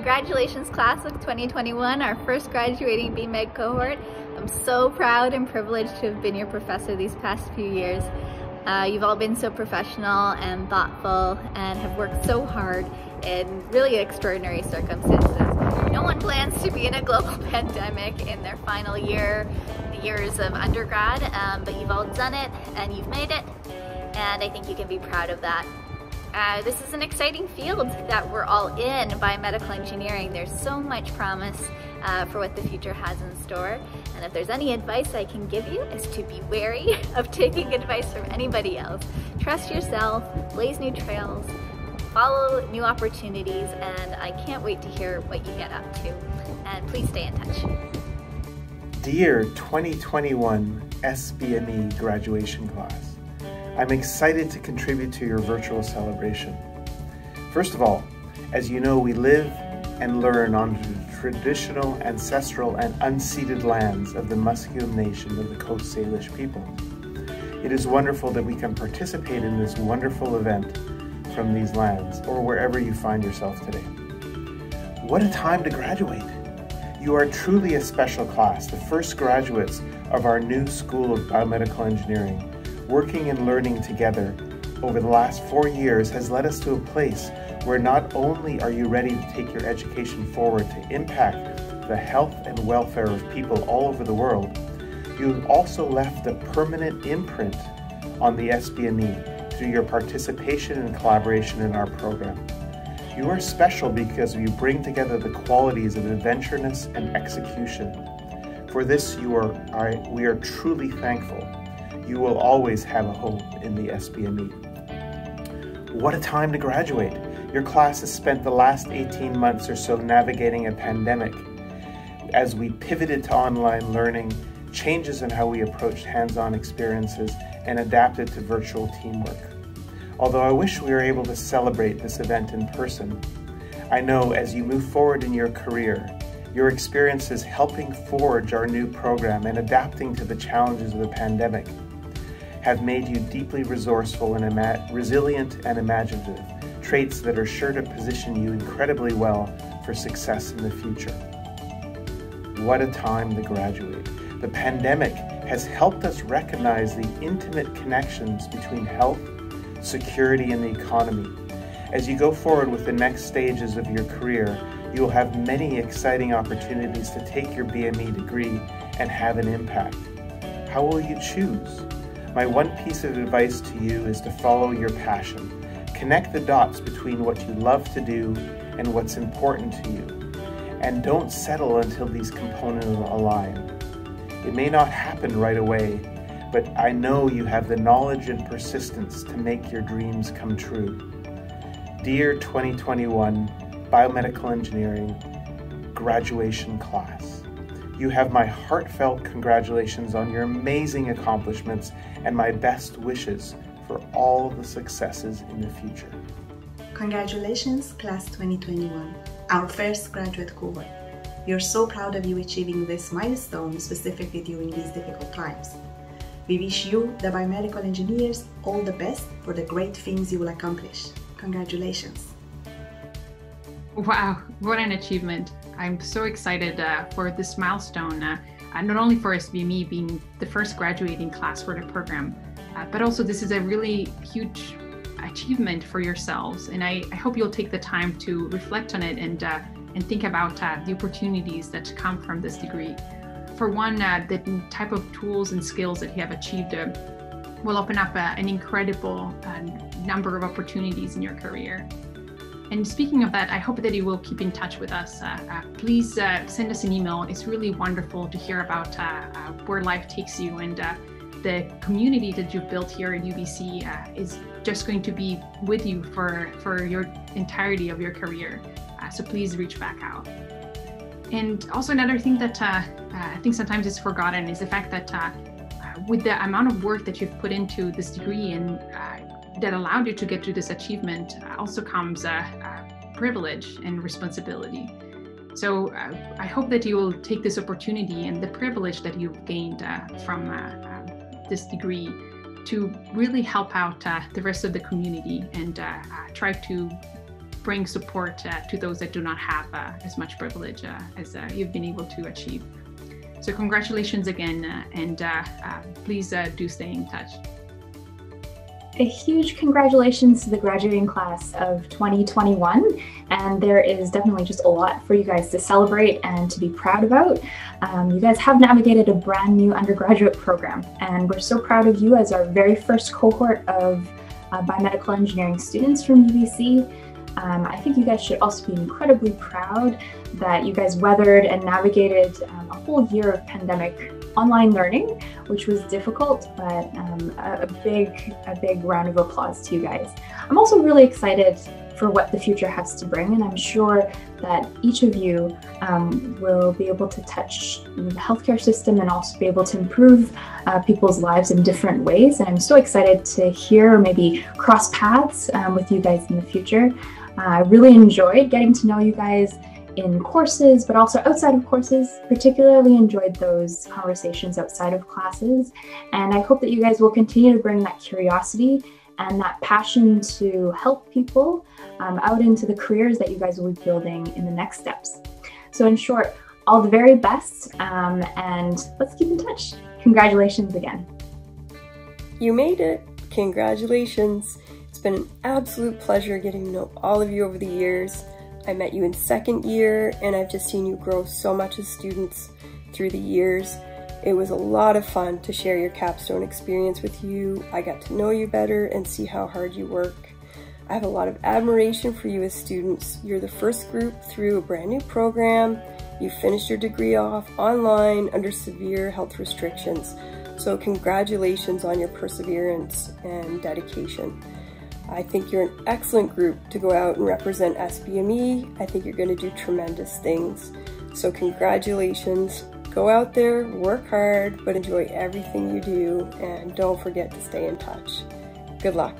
Congratulations class of 2021, our first graduating BMed cohort. I'm so proud and privileged to have been your professor these past few years. Uh, you've all been so professional and thoughtful and have worked so hard in really extraordinary circumstances. No one plans to be in a global pandemic in their final year, years of undergrad, um, but you've all done it and you've made it, and I think you can be proud of that. Uh, this is an exciting field that we're all in biomedical engineering. There's so much promise uh, for what the future has in store. And if there's any advice I can give you is to be wary of taking advice from anybody else. Trust yourself, blaze new trails, follow new opportunities, and I can't wait to hear what you get up to. And please stay in touch. Dear 2021 SBME graduation class, I'm excited to contribute to your virtual celebration. First of all, as you know, we live and learn on the traditional, ancestral, and unceded lands of the Musqueam Nation of the Coast Salish people. It is wonderful that we can participate in this wonderful event from these lands or wherever you find yourself today. What a time to graduate! You are truly a special class, the first graduates of our new School of Biomedical Engineering working and learning together over the last four years has led us to a place where not only are you ready to take your education forward to impact the health and welfare of people all over the world, you've also left a permanent imprint on the SBME through your participation and collaboration in our program. You are special because you bring together the qualities of adventureness and execution. For this, you are, are we are truly thankful you will always have a home in the SBME. What a time to graduate! Your class has spent the last 18 months or so navigating a pandemic. As we pivoted to online learning, changes in how we approached hands-on experiences, and adapted to virtual teamwork. Although I wish we were able to celebrate this event in person, I know as you move forward in your career, your experiences helping forge our new program and adapting to the challenges of the pandemic have made you deeply resourceful and ima- resilient and imaginative, traits that are sure to position you incredibly well for success in the future. What a time to graduate. The pandemic has helped us recognize the intimate connections between health, security, and the economy. As you go forward with the next stages of your career, you will have many exciting opportunities to take your BME degree and have an impact. How will you choose? My one piece of advice to you is to follow your passion. Connect the dots between what you love to do and what's important to you. And don't settle until these components align. It may not happen right away, but I know you have the knowledge and persistence to make your dreams come true. Dear 2021 Biomedical Engineering graduation class. You have my heartfelt congratulations on your amazing accomplishments and my best wishes for all the successes in the future. Congratulations, Class 2021, our first graduate cohort. We are so proud of you achieving this milestone specifically during these difficult times. We wish you, the biomedical engineers, all the best for the great things you will accomplish. Congratulations. Wow, what an achievement. I'm so excited uh, for this milestone, uh, uh, not only for SBME being the first graduating class for the program, uh, but also this is a really huge achievement for yourselves. And I, I, hope you'll take the time to reflect on it and, uh, and think about uh, the opportunities that come from this degree. For one, the type of tools and skills that you have achieved will open up an incredible number of opportunities in your career. And speaking of that, I hope that you will keep in touch with us. Uh, uh, please uh, send us an email. It's really wonderful to hear about uh, uh, where life takes you and uh, the community that you've built here at UBC is just going to be with you for, for your entirety of your career. so please reach back out. And also another thing that I think sometimes is forgotten is the fact that with the amount of work that you've put into this degree and that allowed you to get to this achievement also comes a, a privilege and responsibility. So uh, I hope that you will take this opportunity and the privilege that you've gained uh, from uh, uh this degree to really help out uh, the rest of the community and uh, try to bring support uh, to those that do not have uh, as much privilege uh, as uh, you've been able to achieve. So congratulations again, uh, and please do stay in touch. A huge congratulations to the graduating class of 2021. And there is definitely just a lot for you guys to celebrate and to be proud about. Um, you guys have navigated a brand new undergraduate program, and we're so proud of you as our very first cohort of uh, biomedical engineering students from UBC. Um, I think you guys should also be incredibly proud that you guys weathered and navigated um, a whole year of pandemic online learning, which was difficult, but um, a, a, big, a big round of applause to you guys. I'm also really excited for what the future has to bring, and I'm sure that each of you um, will be able to touch the healthcare system and also be able to improve uh, people's lives in different ways. And I'm so excited to hear maybe cross paths um, with you guys in the future. Uh, I really enjoyed getting to know you guys in courses, but also outside of courses. Particularly enjoyed those conversations outside of classes. And I hope that you guys will continue to bring that curiosity and that passion to help people um, out into the careers that you guys will be building in the next steps. So, in short, all the very best, um, and let's keep in touch. Congratulations again. You made it. Congratulations. It's been an absolute pleasure getting to know all of you over the years. I met you in second year and I've just seen you grow so much as students through the years. It was a lot of fun to share your capstone experience with you. I got to know you better and see how hard you work. I have a lot of admiration for you as students. You're the first group through a brand new program. You finished your degree off online under severe health restrictions. So congratulations on your perseverance and dedication. I think you're an excellent group to go out and represent SBME. I think you're going to do tremendous things. So congratulations. Go out there, work hard, but enjoy everything you do, and don't forget to stay in touch. Good luck.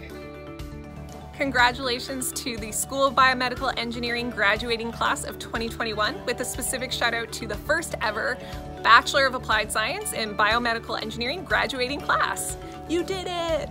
Congratulations to the School of Biomedical Engineering graduating class of 2021 with a specific shout out to the first ever Bachelor of Applied Science in Biomedical Engineering graduating class. You did it!